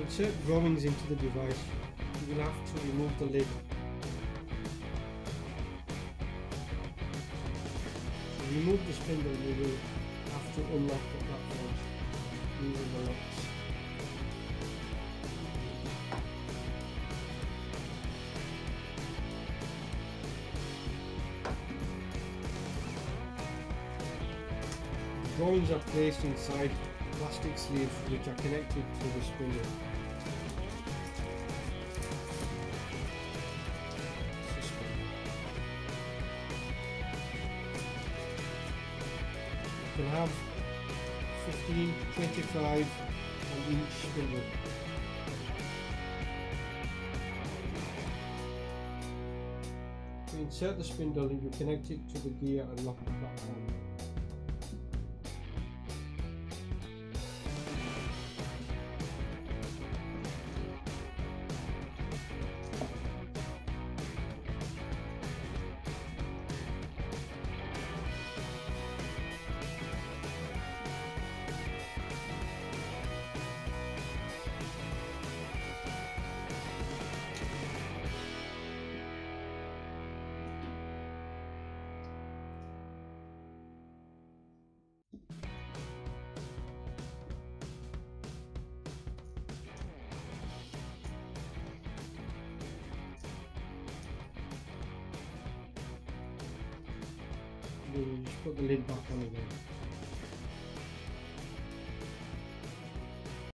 Insert drawings into the device, you will have to remove the lid. To remove the spindle, you will have to unlock the platform using the locks. Drawings are placed inside plastic sleeves which are connected to the spindle. You can have 15, 25 on each spindle. To insert the spindle, you connect it to the gear and lock the platform. You just put the lid back on again.